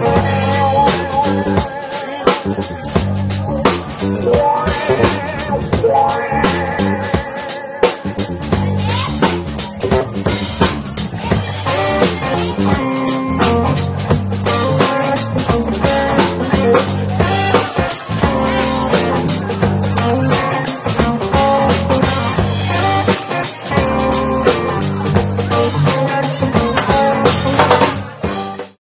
Yeah.